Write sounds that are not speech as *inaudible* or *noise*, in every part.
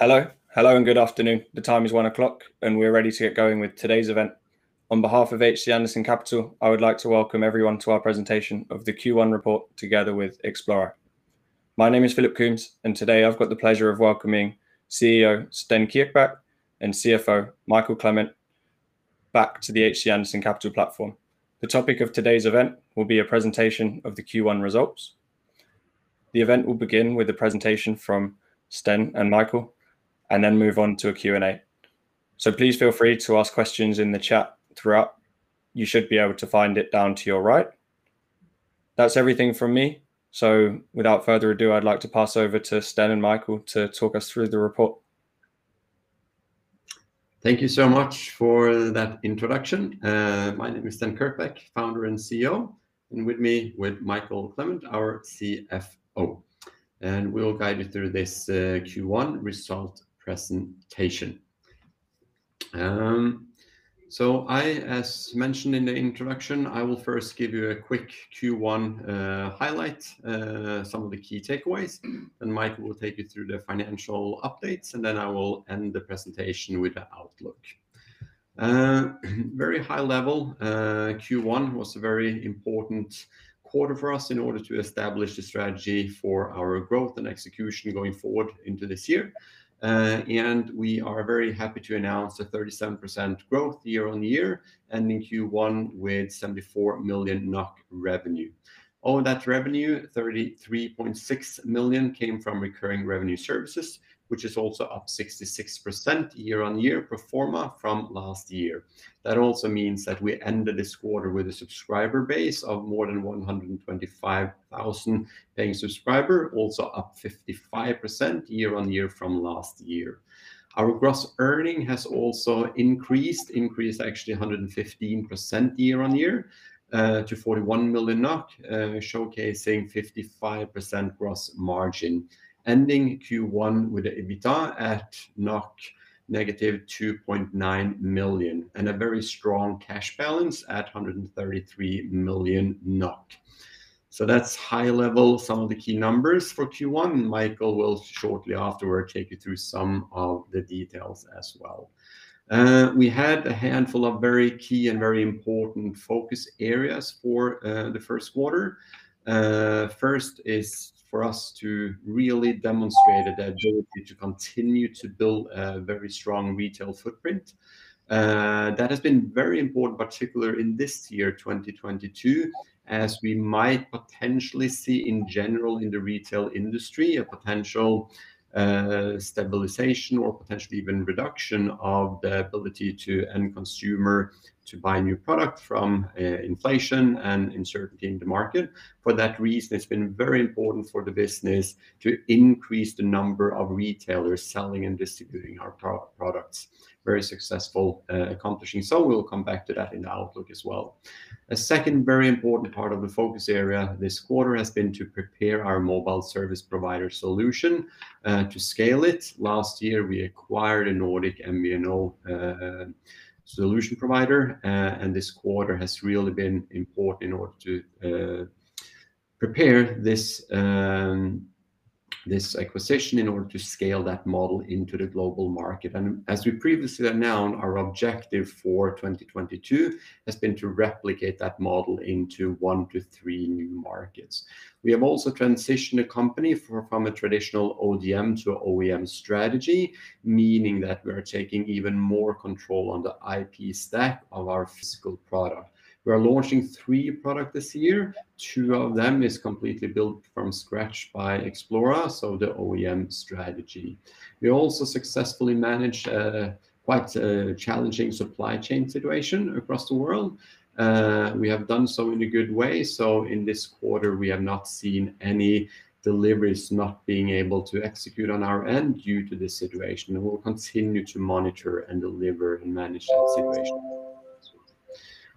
Hello, hello, and good afternoon. The time is one o'clock, and we're ready to get going with today's event. On behalf of HC Andersen Capital, I would like to welcome everyone to our presentation of the Q1 report together with Xplora. My name is Philip Coombs, and today I've got the pleasure of welcoming CEO Sten Kirkbak and CFO Michael Clement back to the HC Andersen Capital platform. The topic of today's event will be a presentation of the Q1 results. The event will begin with a presentation from Sten and Mikael, and then move on to a Q&A. So please feel free to ask questions in the chat throughout. You should be able to find it down to your right. That's everything from me. So without further ado, I'd like to pass over to Sten and Michael to talk us through the report. Thank you so much for that introduction. Uh, my name is Sten Kirkbak, Founder and CEO, and with me with Michael Clement, our CFO. And we'll guide you through this uh, Q1 result presentation. Um, so I, as mentioned in the introduction, I will first give you a quick Q1 uh, highlight, uh, some of the key takeaways, then Michael will take you through the financial updates, and then I will end the presentation with the outlook. Uh, *clears throat* very high level, Q1 was a very important quarter for us in order to establish the strategy for our growth and execution going forward into this year. Uh, and we are very happy to announce a 37% growth year-on-year, ending Q1 with 74 million NOK revenue. Of that revenue, 33.6 million came from recurring revenue services, which is also up 66% year-on-year pro forma from last year. That also means that we ended this quarter with a subscriber base of more than 125,000 paying subscribers, also up 55% year-on-year from last year. Our gross earning has also increased increased actually 115% year-on-year uh, to 41 million NOK, uh, showcasing 55% gross margin, ending Q1 with the EBITDA at -2.9 million and a very strong cash balance at 133 million NOK. So that's high level, some of the key numbers for Q1. Michael will shortly afterward take you through some of the details as well. Uh, we had a handful of very key and very important focus areas for uh, the first quarter. Uh, first is for us to really demonstrate the ability to continue to build a very strong retail footprint. Uh, that has been very important, particularly in this year, 2022, as we might potentially see in general in the retail industry a potential Uh, stabilization or potentially even reduction of the ability to end consumer to buy new product from uh, inflation and uncertainty in the market. For that reason, it's been very important for the business to increase the number of retailers selling and distributing our products. Very successful uh, accomplishing. So. We'll come back to that in the outlook as well. A second very important part of the focus area this quarter has been to prepare our mobile service provider solution uh, to scale it. Last year, we acquired a Nordic MVNO uh, solution provider, and this quarter has really been important in order to prepare this um, acquisition in order to scale that model into the global market. And as we previously announced, our objective for 2022 has been to replicate that model into one to three new markets. We have also transitioned the company from a traditional ODM to OEM strategy, meaning that we are taking even more control on the IP stack of our physical product. We are launching three products this year. Two of them is completely built from scratch by Xplora, so the OEM strategy. We also successfully managed a quite a challenging supply chain situation across the world. Uh, we have done so in a good way. So in this quarter, we have not seen any deliveries not being able to execute on our end due to this situation, and we'll continue to monitor and deliver and manage that situation.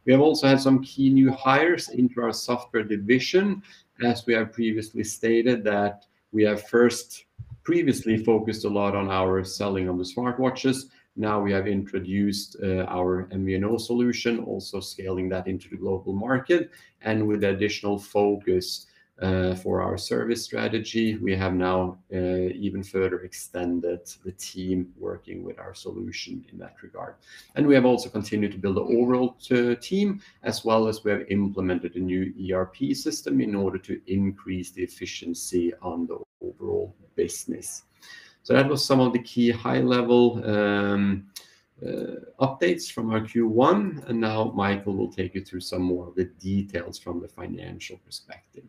We have also had some key new hires into our software division. As we have previously stated that we have first previously focused a lot on our selling of the smartwatches. Now we have introduced uh, our MVNO solution, also scaling that into the global market. And with additional focus Uh, for our service strategy. We have now uh, even further extended the team working with our solution in that regard. And we have also continued to build the overall uh, team, as well as we have implemented a new ERP system in order to increase the efficiency on the overall business. So that was some of the key high-level um, updates from our Q1. And now Michael will take you through some more of the details from the financial perspective.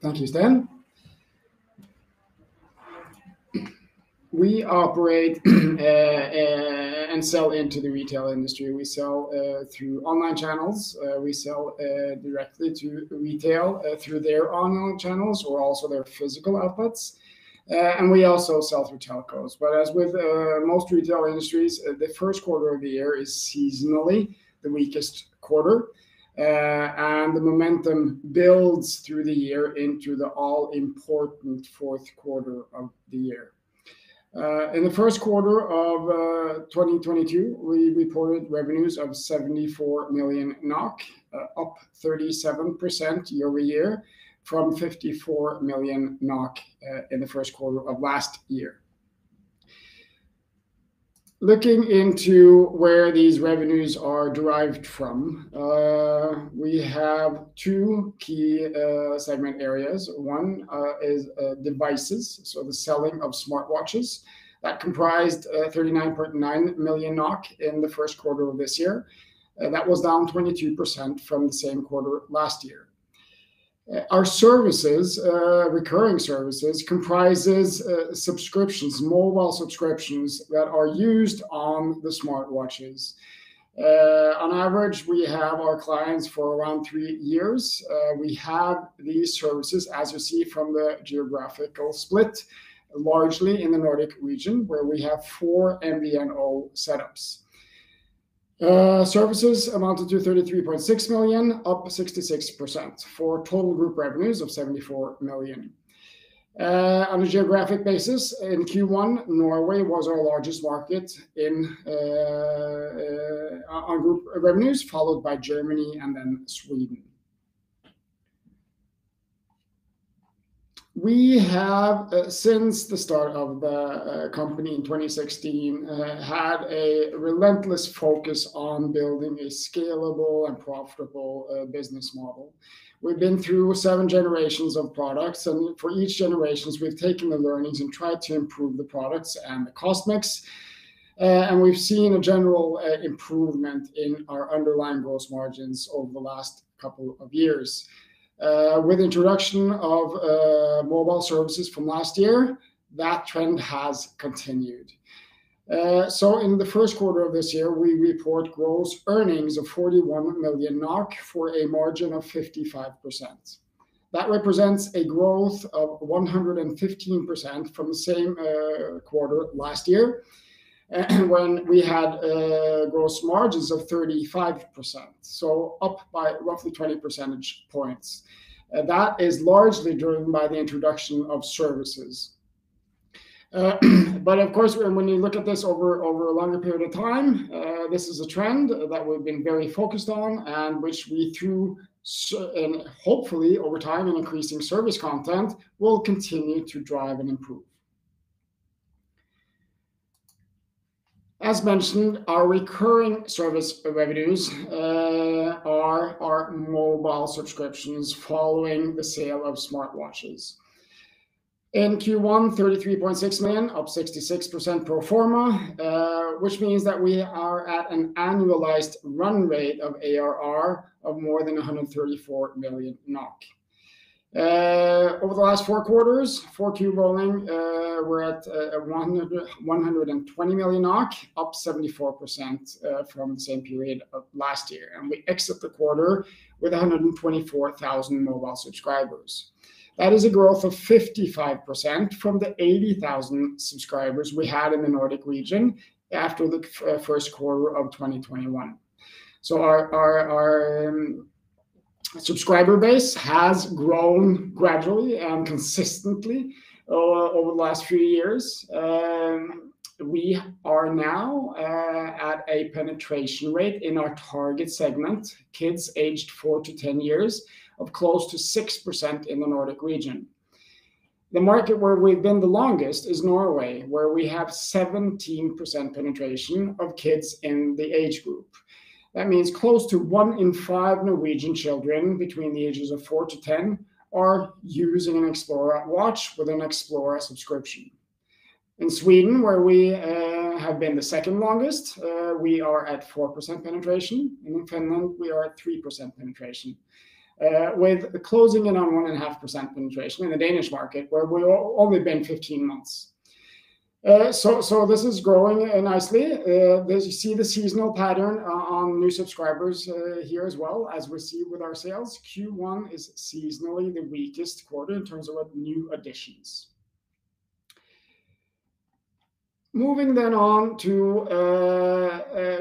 Thank you, Sten. We operate *clears throat* uh, uh, and sell into the retail industry. We sell uh, through online channels. We sell directly to retail through their online channels or also their physical outlets. And we also sell through telcos. But as with most retail industries, the first quarter of the year is seasonally the weakest quarter. Uh, and the momentum builds through the year into the all-important fourth quarter of the year. Uh, in the first quarter of uh, 2022, we reported revenues of 74 million NOK, up 37% year-over-year from 54 million NOK in the first quarter of last year. Looking into where these revenues are derived from, uh, we have two key uh, segment areas. One uh, is devices, so the selling of smartwatches. That comprised 39.9 million NOK in the first quarter of this year. That was down 22% from the same quarter last year. Uh, our services, uh, recurring services comprises uh, subscriptions, mobile subscriptions that are used on the smartwatches. On average, we have our clients for around three years. We have these services, as you see from the geographical split, largely in the Nordic region, where we have four MVNO setups. Uh, services amounted to 33.6 million, up 66%, for total group revenues of 74 million. Uh, on a geographic basis, in Q1, Norway was our largest market in uh, on group revenues, followed by Germany and then Sweden. We have, uh, since the start of the uh, company in 2016, uh, had a relentless focus on building a scalable and profitable business model. We've been through seven generations of products, and for each generations, we've taken the learnings and tried to improve the products and the cost mix. And we've seen a general improvement in our underlying gross margins over the last couple of years. Uh, with the introduction of uh, mobile services from last year, that trend has continued. Uh, so in the first quarter of this year, we report gross earnings of 41 million NOK for a margin of 55%. That represents a growth of 115% from the same quarter last year, *clears throat* when we had uh, gross margins of 35%, so up by roughly 20 percentage points. Uh, that is largely driven by the introduction of services. Uh, *clears throat* but of course, when you look at this over over a longer period of time, this is a trend that we've been very focused on and which we through and hopefully over time and increasing service content, will continue to drive and improve. As mentioned, our recurring service revenues uh, are our mobile subscriptions following the sale of smartwatches. In Q1, 33.6 million, up 66% pro forma, uh, which means that we are at an annualized run rate of ARR of more than 134 million NOK. Uh, over the last four quarters, four Q rolling, we're at uh, 120 million NOK, up 74% uh, from the same period of last year. And we exit the quarter with 124,000 mobile subscribers. That is a growth of 55% from the 80,000 subscribers we had in the Nordic region after the uh, first quarter of 2021. So Our um, subscriber base has grown gradually and consistently over the last few years. Um, we are now uh, at a penetration rate in our target segment, kids aged four to ten years, of close to 6% in the Nordic region. The market where we've been the longest is Norway, where we have 17% penetration of kids in the age group. That means close to one in five Norwegian children between the ages of 4-10 or using an Xplora watch with an Xplora subscription. In Sweden, where we uh, have been the second longest, uh, we are at 4% penetration. In Finland, we are at 3% penetration, uh, with closing in on 1.5% penetration in the Danish market, where we've only been 15 months. Eh, so so this is growing eh, nicely. Uh, You see the seasonal pattern uh, on new subscribers here as well, as we see with our sales. Q1 is seasonally the weakest quarter in terms of new additions. Moving then on to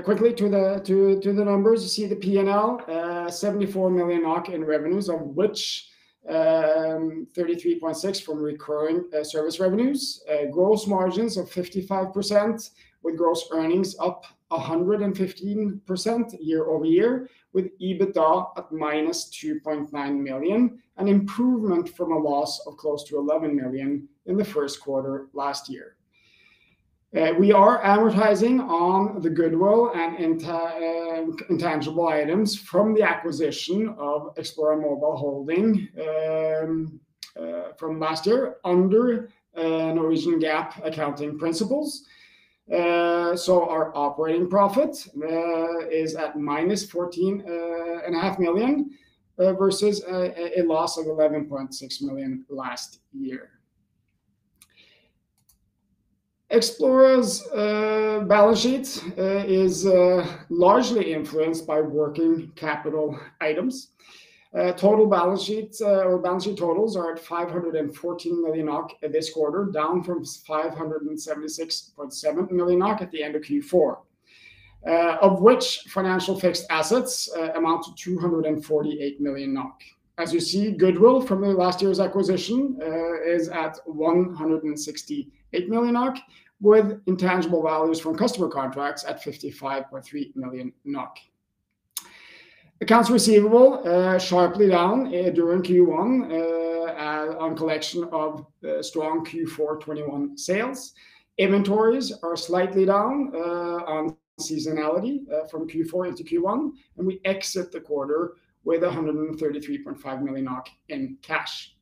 quickly to the to, to the numbers, you see the P&L, 74 million NOK in revenues, of which Um, 33.6 million from recurring uh, service revenues, uh, gross margins of 55%, with gross earnings up 115% year-over-year, with EBITDA at -2.9 million, an improvement from a loss of close to 11 million in the first quarter last year. Uh, we are amortizing on the goodwill and uh, intangible items from the acquisition of Xplora Mobile Holding um, uh, from last year under Norwegian GAAP accounting principles. So our operating profit is at -14.5 million versus a loss of 11.6 million last year. Xplora's uh, balance sheet uh, is uh, largely influenced by working capital items. Total balance sheets or balance sheet totals are at 514 million NOK this quarter, down from 576.7 million NOK at the end of Q4, of which financial fixed assets amount to 248 million NOK. As you see, goodwill from the last year's acquisition uh, is at 168 million NOK, with intangible values from customer contracts at 55.3 million NOK. Accounts receivable uh, sharply down uh, during Q1 on collection of strong Q4 2021 sales. Inventories are slightly down on seasonality from Q4 into Q1, and we exit the quarter with 133.5 million NOK in cash.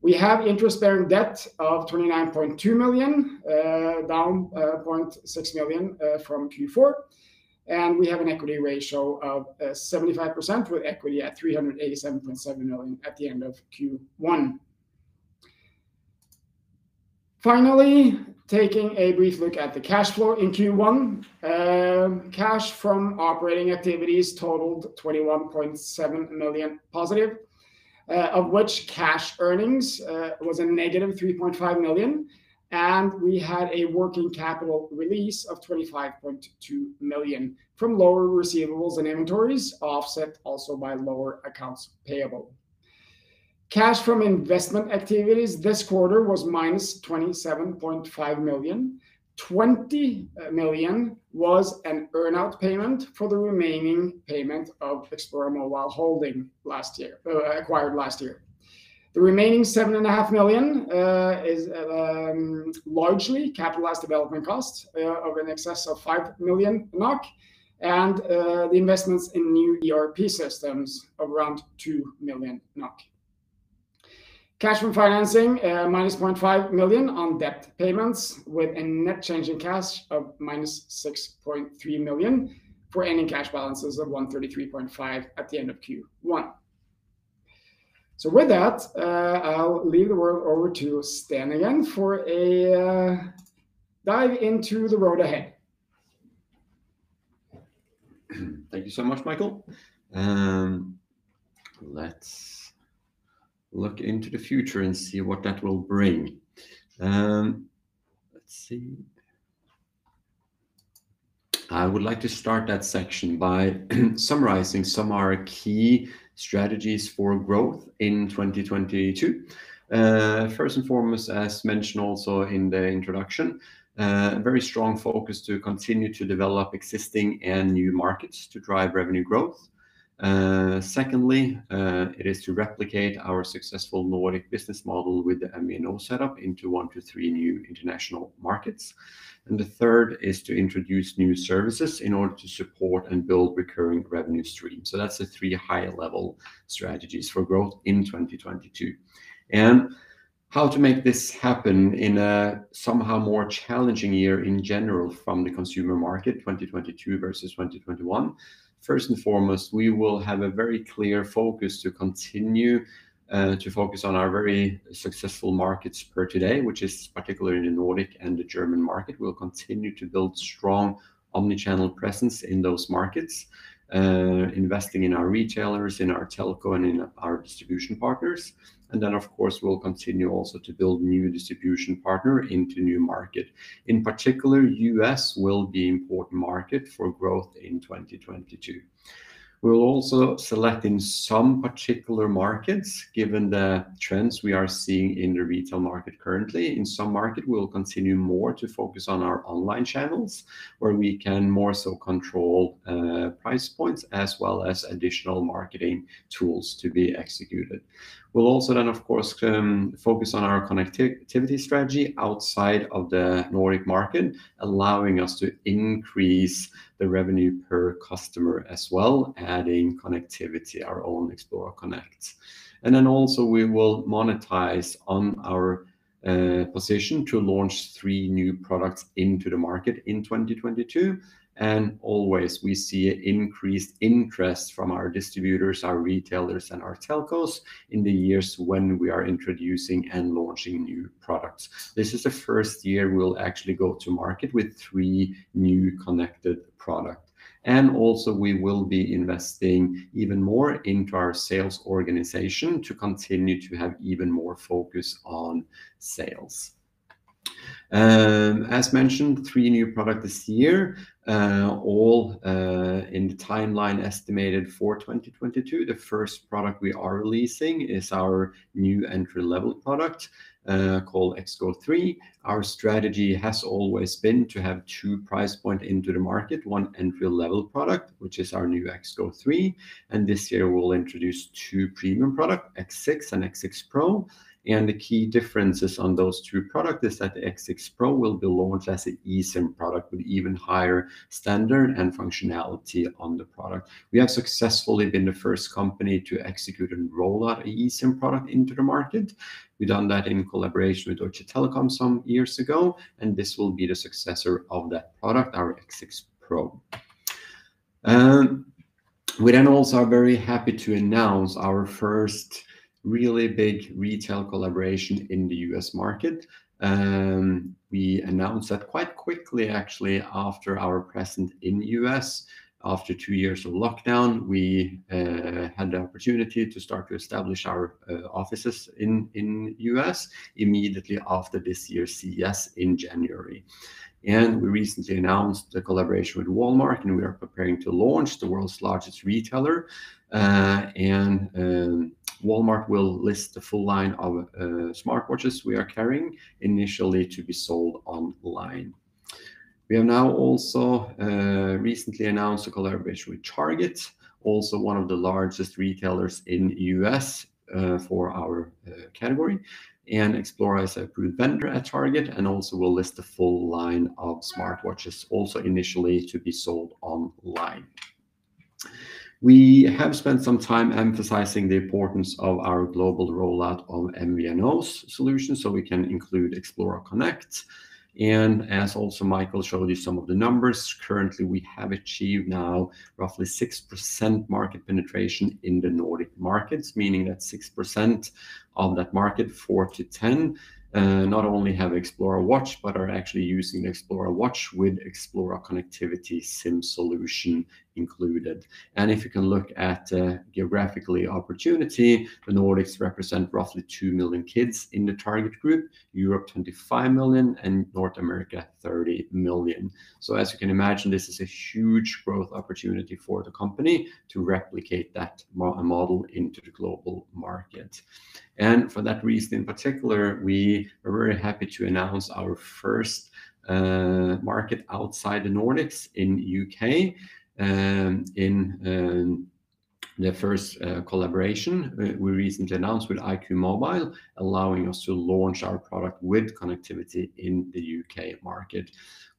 We have interest-bearing debt of 29.2 million, uh, down uh, 0.6 million uh, from Q4, and we have an equity ratio of 75%, with equity at 387.7 million at the end of Q1. Finally, taking a brief look at the cash flow in Q1. Um, cash from operating activities totaled 21.7 million positive, uh, of which cash earnings uh, was a -3.5 million, and we had a working capital release of 25.2 million from lower receivables and inventories, offset also by lower accounts payable. Cash from investment activities this quarter was -27.5 million. 20 uh, million was an earn-out payment for the remaining payment of Xplora Mobile Holding last year, uh, acquired last year. The remaining 7.5 million uh, is um, largely capitalized development costs of in excess of 5 million NOK, and the investments in new ERP systems of around 2 million NOK. Cash from financing uh, -0.5 million on debt payments, with a net change in cash of -6.3 million, for ending cash balances of 133.5 million at the end of Q1. So with that, uh, I'll leave the word over to Sten again for a uh, dive into the road ahead. Thank you so much, Mikael. Um, let's look into the future and see what that will bring. Um, let's see. I would like to start that section by *clears throat* summarizing some of our key strategies for growth in 2022. Uh, first and foremost, as mentioned also in the introduction, a very strong focus to continue to develop existing and new markets to drive revenue growth. Uh, secondly, uh, it is to replicate our successful Nordic business model with the MVNO setup into one to three new international markets. And the third is to introduce new services in order to support and build recurring revenue streams. So that's the three high-level strategies for growth in 2022. How to make this happen in a somehow more challenging year in general from the consumer market, 2022 versus 2021. First and foremost, we will have a very clear focus to continue uh, to focus on our very successful markets per today, which is particularly in the Nordic and the German market. We'll continue to build strong omni-channel presence in those markets, Uh, investing in our retailers, in our telco, and in our distribution partners. And then, of course, we'll continue also to build new distribution partner into new market. In particular, U.S. will be important market for growth in 2022. We'll also select in some particular markets, given the trends we are seeing in the retail market currently. In some market, we'll continue more to focus on our online channels, where we can more so control uh, price points as well as additional marketing tools to be executed. We'll also then, of course, um, focus on our connectivity strategy outside of the Nordic market, allowing us to increase the revenue per customer as well, adding connectivity, our own Xplora Connect. And then also we will monetize on our uh, position to launch three new products into the market in 2022. And always we see increased interest from our distributors, our retailers, and our telcos in the years when we are introducing and launching new products. This is the first year we'll actually go to market with three new connected product. And also, we will be investing even more into our sales organization to continue to have even more focus on sales. Um, as mentioned, three new product this year, uh, all uh, in the timeline estimated for 2022. The first product we are releasing is our new entry-level product, uh, called XGO3. Our strategy has always been to have two price point into the market, one entry-level product, which is our new XGO3, and this year we'll introduce two premium product, X6 and X6 Pro. And the key differences on those two products is that the X6 Pro will be launched as an eSIM product with even higher standard and functionality on the product. We have successfully been the first company to execute and roll out a eSIM product into the market. We've done that in collaboration with Deutsche Telekom some years ago, and this will be the successor of that product, our X6 Pro. Um, we then also are very happy to announce our first really big retail collaboration in the U.S. market. Um, we announced that quite quickly actually after our presence in U.S. After two years of lockdown, we uh, had the opportunity to start to establish our uh, offices in in U.S. immediately after this year's CES in January. And we recently announced the collaboration with Walmart, and we are preparing to launch the world's largest retailer. Uh, um, Walmart will list the full line of uh, smartwatches we are carrying initially to be sold online. We have now also uh, recently announced a collaboration with Target, also one of the largest retailers in U.S., uh, for our category. And Xplora is approved vendor at Target and also will list the full line of smartwatches also initially to be sold online. We have spent some time emphasizing the importance of our global rollout of MVNOs solutions, so we can include Xplora Connect. And as also Michael showed you some of the numbers, currently we have achieved now roughly 6% market penetration in the Nordic markets, meaning that 6% of that market, four to ten, uh, not only have Xplora Watch, but are actually using Xplora Watch with Xplora Connectivity SIM solution included. And if you can look at uh, geographically opportunity, the Nordics represent roughly 2 million kids in the target group, Europe 25 million, and North America 30 million. So As you can imagine, this is a huge growth opportunity for the company to replicate that model into the global market. And for that reason in particular, we are very happy to announce our first uh, market outside the Nordics in U.K. Um, in um, the first uh, collaboration uh, we recently announced with IQ Mobile, allowing us to launch our product with connectivity in the U.K. market.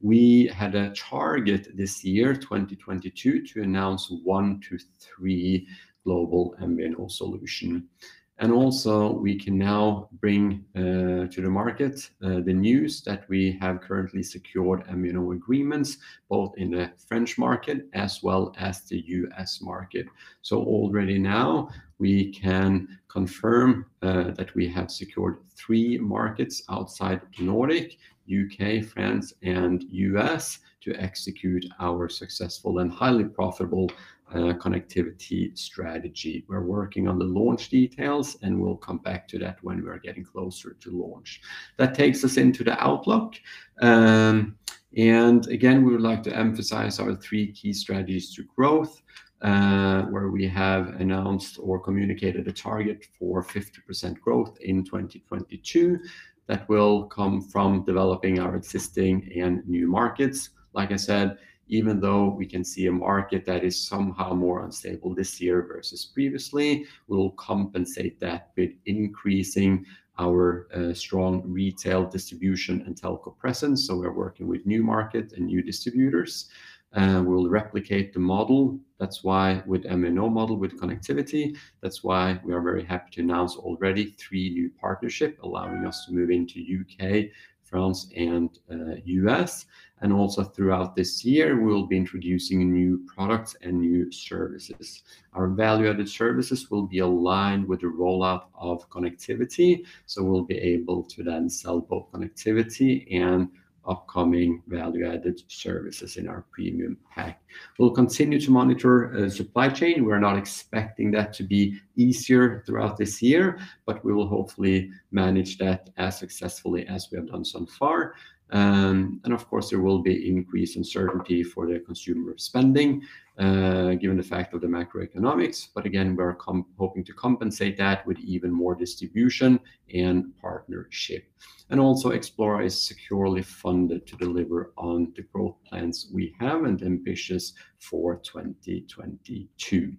We had a target this year, 2022, to announce one to three global MVNO solution. And also, we can now bring uh, to the market uh, the news that we have currently secured MVNO agreements, both in the French market as well as the U.S. market. So already now, we can confirm uh, that we have secured three markets outside Nordic, U.K., France, and U.S., to execute our successful and highly profitable Uh, connectivity strategy. We're working on the launch details, and we'll come back to that when we are getting closer to launch. That takes us into the outlook. Um, and again, we would like to emphasize our three key strategies to growth, uh, where we have announced or communicated a target for 50% growth in 2022. That will come from developing our existing and new markets. Like I said, even though we can see a market that is somehow more unstable this year versus previously, we'll compensate that with increasing our uh, strong retail distribution and telco presence. So we're working with new market and new distributors. We'll replicate the model. That's why with MNO model, with connectivity, that's why we are very happy to announce already three new partnership, allowing us to move into U.K., France, and uh, U.S. And also throughout this year, we'll be introducing new products and new services. Our value-added services will be aligned with the rollout of connectivity, so we'll be able to then sell both connectivity and upcoming value-added services in our premium pack. We'll continue to monitor uh, supply chain. We're not expecting that to be easier throughout this year, but we will hopefully manage that as successfully as we have done so far. Um, and of course, there will be increased uncertainty for the consumer spending, uh, given the fact of the macroeconomics. But again, we're hoping to compensate that with even more distribution and partnership. And also, Xplora is securely funded to deliver on the growth plans we have and ambitious for 2022.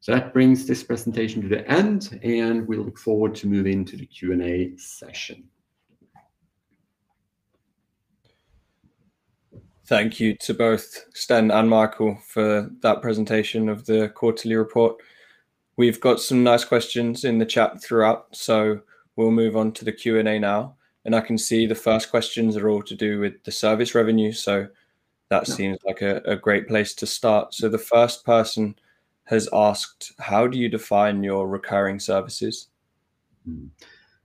So That brings this presentation to the end, and we look forward to moving to the Q&A session. Thank you to both Sten and Michael for that presentation of the quarterly report. We've got some nice questions in the chat throughout, so we'll move on to the Q&A now. And I can see the first questions are all to do with the service revenue, so that seems like a great place to start. So the first person has asked, how do you define your recurring services?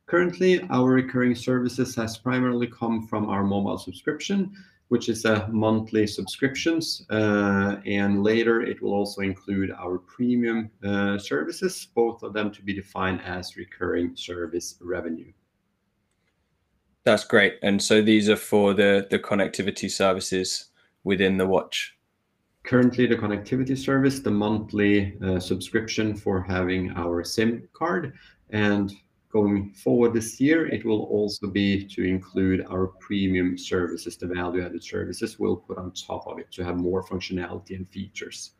Currently, our recurring services has primarily come from our mobile subscription, which is a monthly subscriptions. Uh, and later it will also include our premium uh, services, both of them to be defined as recurring service revenue. That's great. And so these are for the the connectivity services within the watch? Currently, the connectivity service, the monthly uh, subscription for having our SIM card. Going forward this year, it will also be to include our premium services, the value-added services we'll put on top of it to have more functionality and features.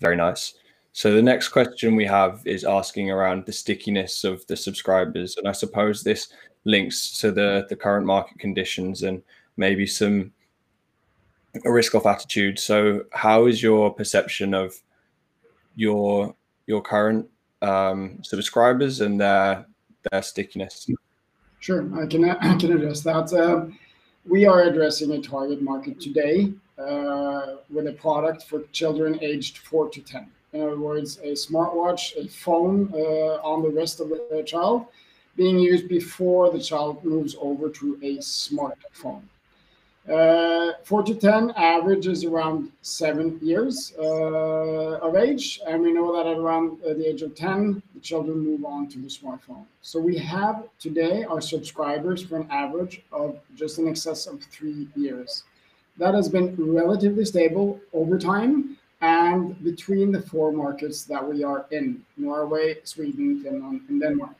Very nice. So the next question we have is asking around the stickiness of the subscribers, and I suppose this links to the current market conditions and maybe some risk-off attitude. So how is your perception of your your current Um, subscribers and their stickiness? Sure. I can address that. Um, we are addressing a target market today uh, with a product for children aged four to 10. In other words, a smartwatch, a phone uh, on the wrist of the child being used before the child moves over to a smartphone. Uh, four to 10 average is around seven years uh, of age, and we know that at around uh, the age of 10, the children move on to the smartphone. So we have today our subscribers for an average of just in excess of three years. That has been relatively stable over time and between the four markets that we are in, Norway, Sweden, Finland, and Denmark.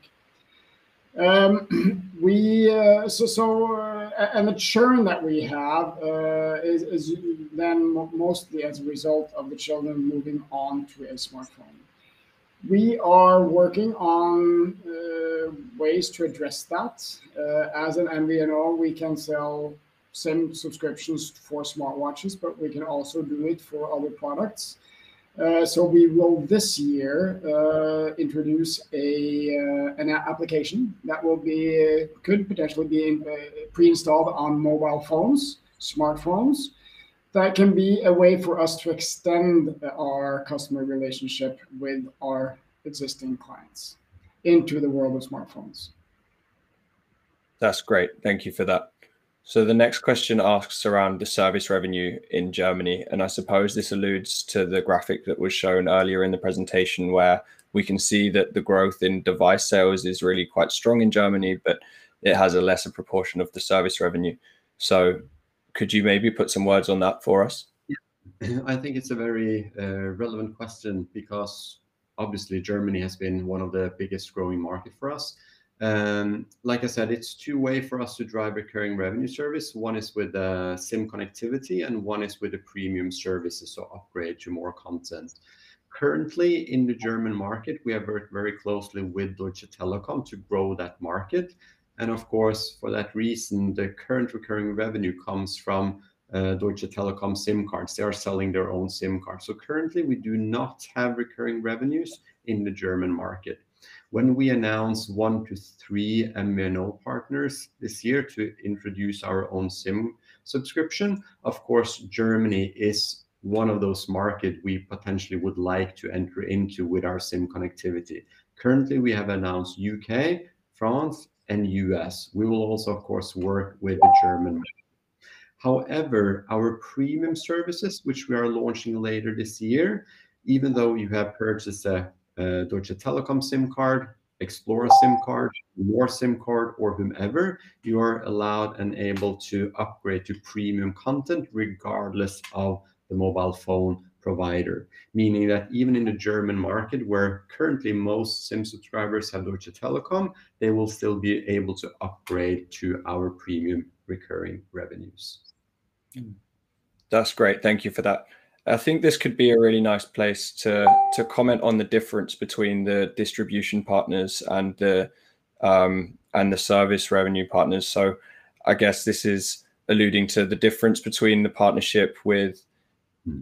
Um, *clears throat* we uh, so uh, and the churn that we have uh, is then mostly as a result of the children moving on to a smartphone. We are working on ways to address that. As an MVNO, we can sell SIM subscriptions for smartwatches, but we can also do it for other products. Uh, so we will this year uh, introduce a uh, an application that will be could potentially be pre-installed on mobile phones, smartphones. That can be a way for us to extend our customer relationship with our existing clients into the world of smartphones. That's great. Thank you for that. So the next question asks around the service revenue in Germany, and I suppose this alludes to the graphic that was shown earlier in the presentation, where we can see that the growth in device sales is really quite strong in Germany, but it has a lesser proportion of the service revenue. So could you maybe put some words on that for us? Yeah. *clears throat* I think it's a very uh, relevant question because obviously Germany has been one of the biggest growing market for us. Um, like I said, it's two way for us to drive recurring revenue service. One is with the SIM connectivity, and one is with the premium services, so upgrade to more content. Currently, in the German market, we have worked very closely with Deutsche Telekom to grow that market, and of course, for that reason, the current recurring revenue comes from uh, Deutsche Telekom SIM cards. They are selling their own SIM cards. So currently, we do not have recurring revenues in the German market. When we announce one to three MVNO partners this year to introduce our own SIM subscription, of course, Germany is one of those markets we potentially would like to enter into with our SIM connectivity. Currently, we have announced U.K., France, and U.S. We will also, of course, work with the German. However, our premium services, which we are launching later this year, even though you have purchased a Uh, Deutsche Telekom SIM card, Xplora SIM card, More SIM card, or whomever, you are allowed and able to upgrade to premium content regardless of the mobile phone provider. Meaning that even in the German market, where currently most SIM subscribers have Deutsche Telekom, they will still be able to upgrade to our premium recurring revenues. That's great. Thank you for that. I think this could be a really nice place to to comment on the difference between the distribution partners and the um, and the service revenue partners. So I guess this is alluding to the difference between the partnership with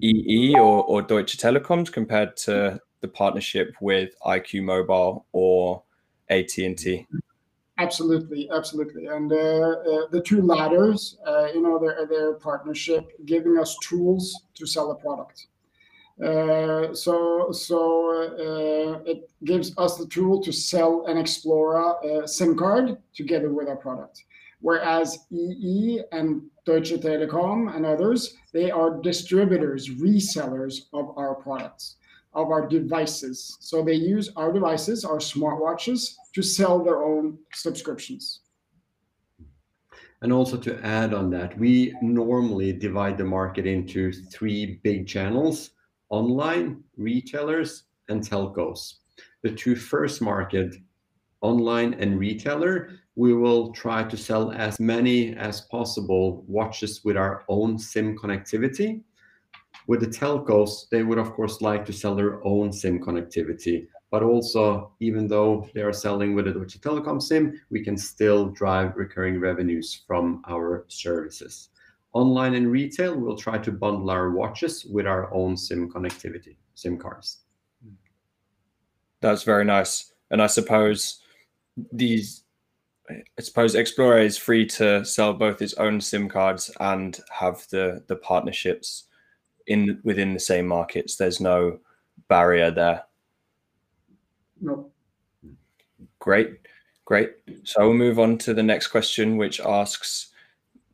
EE or Deutsche Telekom, compared to the partnership with IQ Mobile or AT&T. Absolutely. Absolutely. And uh, uh, the two ladders, uh, you know, their partnership giving us tools to sell a product. So so it gives us the tool to sell an Xplora SIM card together with our product. Whereas EE and Deutsche Telekom and others, they are distributors, resellers of our products, of our devices. So they use our devices, our smartwatches, to sell their own subscriptions. And also to add on that, we normally divide the market into three big channels: online, retailers, and telcos. The two first market, online and retailer, we will try to sell as many as possible watches with our own SIM connectivity. With the telcos, they would, of course, like to sell their own SIM connectivity, but also, even though they are selling with a Deutsche Telekom SIM, we can still drive recurring revenues from our services. Online and retail, we'll try to bundle our watches with our own SIM connectivity, SIM cards. That's very nice. And I suppose these, I suppose Xplora is free to sell both its own SIM cards and have the partnerships within the same markets. There's no barrier there? No. Great. Great. So we'll move on to the next question, which asks: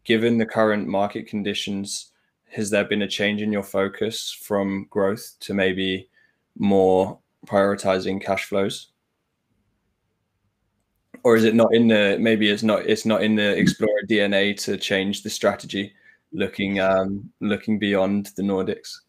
Given the current market conditions, has there been a change in your focus from growth to maybe more prioritizing cash flows? Or is it not in the... Maybe it's not, it's not in the Xplora DNA to change the strategy, looking looking beyond the Nordics?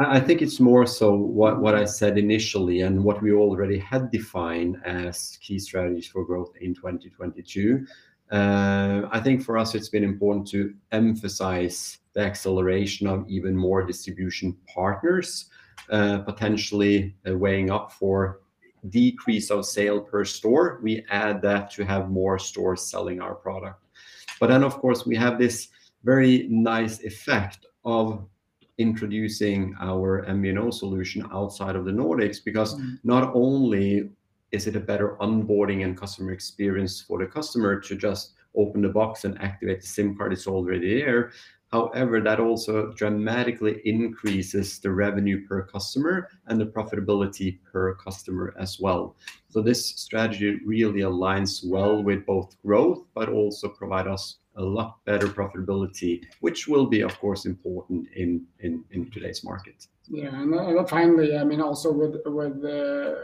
I think it's more so what, what I said initially and what we already had defined as key strategies for growth in 2022. Uh, I think for us, it's been important to emphasize the acceleration of even more distribution partners, uh, potentially uh, weighing up for decrease of sale per store. We add that to have more stores selling our product. But then, of course, we have this very nice effect of introducing our MVNO solution outside of the Nordics because mm. not only is it a better onboarding and customer experience for the customer to just open the box and activate the SIM card, it's already there. However, that also dramatically increases the revenue per customer and the profitability per customer as well. So this strategy really aligns well with both growth, but also provide us a lot better profitability, which will be, of course, important in today's market. Yeah, and finally, I mean, also with with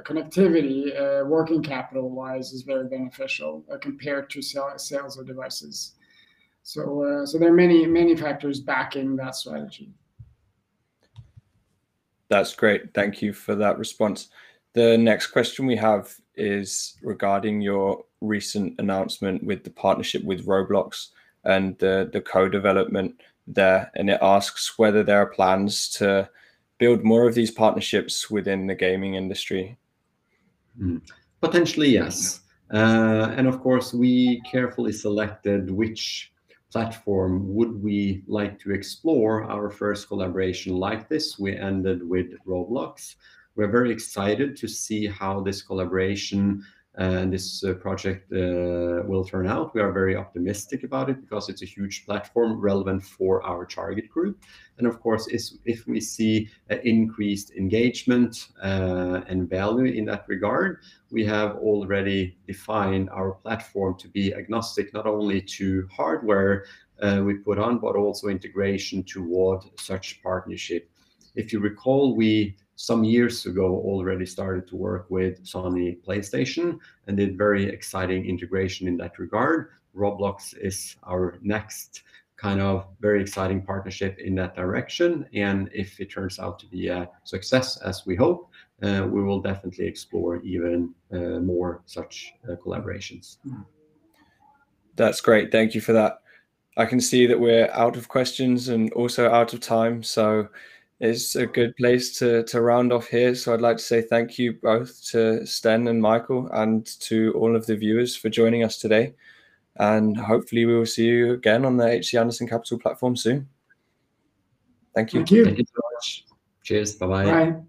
connectivity, uh, working capital wise is very beneficial uh, compared to sales of devices. So, uh, so there are many many factors backing that strategy. That's great. Thank you for that response. The next question we have is regarding your recent announcement with the partnership with Roblox and the, the co-development there. And it asks whether there are plans to build more of these partnerships within the gaming industry. Mm. Potentially, yes. Uh, and of course, we carefully selected which platform would we like to explore our first collaboration like this. We ended with Roblox. We're very excited to see how this collaboration and this uh, project uh, will turn out. We are very optimistic about it because it's a huge platform relevant for our target group. And of course, if we see increased engagement uh, and value in that regard, we have already defined our platform to be agnostic not only to hardware we put on, but also integration toward such partnership. If you recall, we some years ago already started to work with Sony PlayStation and did very exciting integration in that regard. Roblox is our next kind of very exciting partnership in that direction. And if it turns out to be a success as we hope, uh, we will definitely explore even uh, more such uh, collaborations. That's great. Thank you for that. I can see that we're out of questions and also out of time. So it's a good place to to round off here. So I'd like to say thank you both to Sten and Michael and to all of the viewers for joining us today. And hopefully we will see you again on the HC Andersen Capital platform soon. Thank you. Thank you. Thank you so much. Cheers. Bye-bye. Bye.